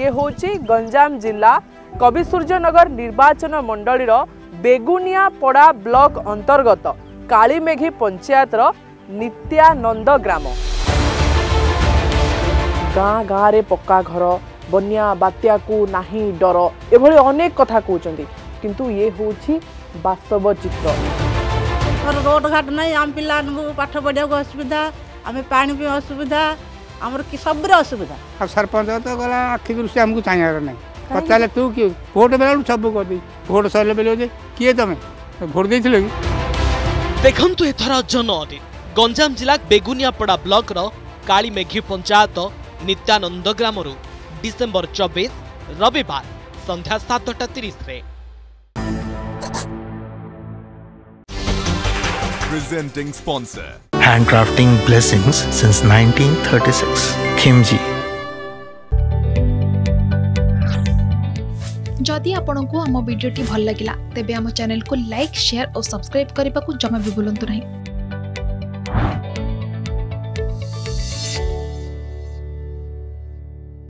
ଇଏ ହେଉଛି ଗଞ୍ଜାମ ଜିଲ୍ଲା କବି ସୂର୍ଯ୍ୟନଗର ନିର୍ବାଚନ ମଣ୍ଡଳୀର ବେଗୁନିଆପଡ଼ା ବ୍ଲକ ଅନ୍ତର୍ଗତ କାଳିମେଘି ପଞ୍ଚାୟତର ନିତ୍ୟାନନ୍ଦ ଗ୍ରାମ ଗାଁ ଗାଁରେ ପକ୍କା ଘର ବନ୍ୟା ବାତ୍ୟାକୁ ନାହିଁ ଡର ଏଭଳି ଅନେକ କଥା କହୁଛନ୍ତି କିନ୍ତୁ ଇଏ ହେଉଛି ବାସ୍ତବ ଚିତ୍ର ରୋଡ଼ ଘାଟ ନାହିଁ ଆମ ପିଲାମାନଙ୍କୁ ପାଠ ପଢ଼ିବାକୁ ଅସୁବିଧା ଆମେ ପାଣି ପାଇଁ ଅସୁବିଧା आमर कि सब रे असुविधा आ सरपंच त गला आखि दृष्टि हमकु चाहिया रे नै पचाले तू कि वोट बेलु सब को दे वोट सले बेलु जे किए तमे वोट देथिले कि देखन तो एथरा जन अति गंजाम जिला बेगुनियापड़ा ब्लॉक रो काली मेघी पंचायत नित्यानंद ग्राम रु डिसेंबर 24 रविवार संध्या 7:30 रे presenting sponsor hand handcrafting blessings since 1936. Khimji. जदि आपंक आम भिडी भल लगा तेब आम चेल को लाइक सेयार और सब्सक्राइब करने को जमा भी बुलां नहीं